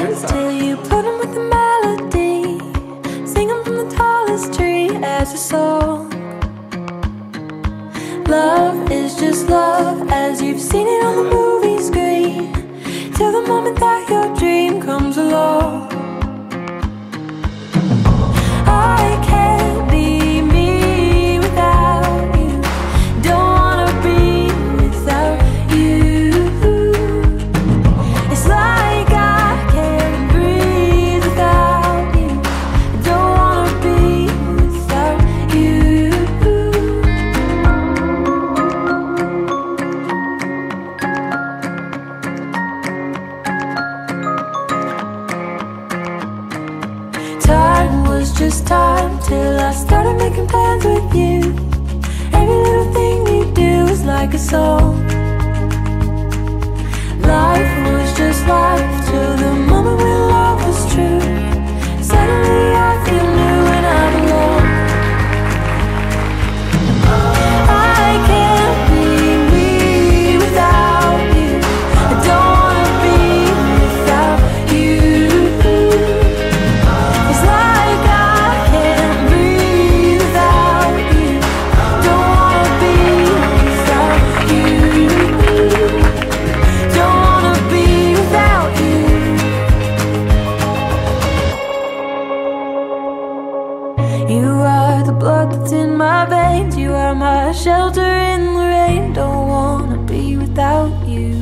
words till you put them with the melody. Sing them from the tallest tree as a song. Love is just love as you've seen it on the moon. this time till I started making plans with you. Every little thing You are the blood that's in my veins. You are my shelter in the rain. Don't wanna be without you.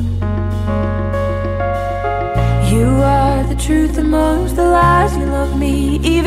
You are the truth amongst the lies. You love me.